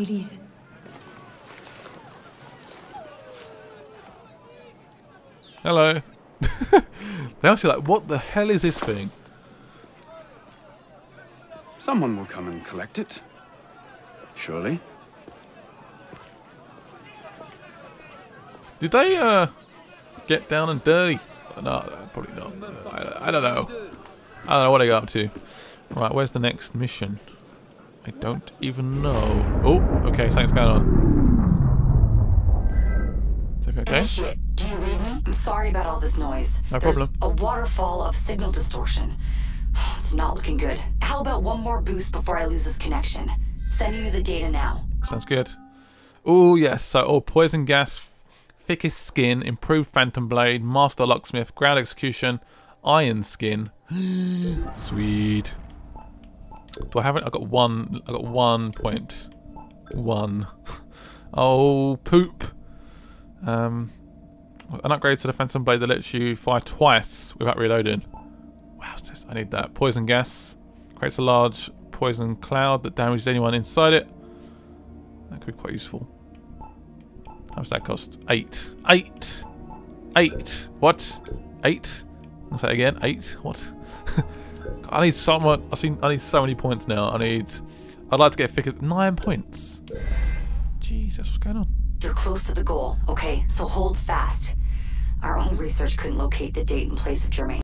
It is. Hello. They're actually like, what the hell is this thing? Someone will come and collect it. Surely. Did they uh get down and dirty? No, probably not. I, I don't know. I don't know what I got up to. Right, where's the next mission? I don't even know. Oh, okay, something's going on. Is everything okay? Initiate. Do you read me? I'm sorry about all this noise. No There's problem. a waterfall of signal distortion. It's not looking good. How about one more boost before I lose this connection? Sending you the data now. Sounds good. Oh yes, so oh poison gas, thickest skin, improved phantom blade, master locksmith, ground execution, iron skin. Sweet. Do I have it? I got one. I got one point. One. Oh poop. Um, an upgrade to the phantom blade that lets you fire twice without reloading. Wow, I need that. Poison gas creates a large poison cloud that damages anyone inside it. That could be quite useful. How much that cost? Eight. Eight. Eight. What? Eight? I'll say again. Eight. What? I need so much. I see. I need so many points now. I need. I'd like to get thicker. Nine points. Jesus, what's going on? You're close to the goal, okay? So hold fast. Our own research couldn't locate the date and place of Germain.